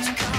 Just come.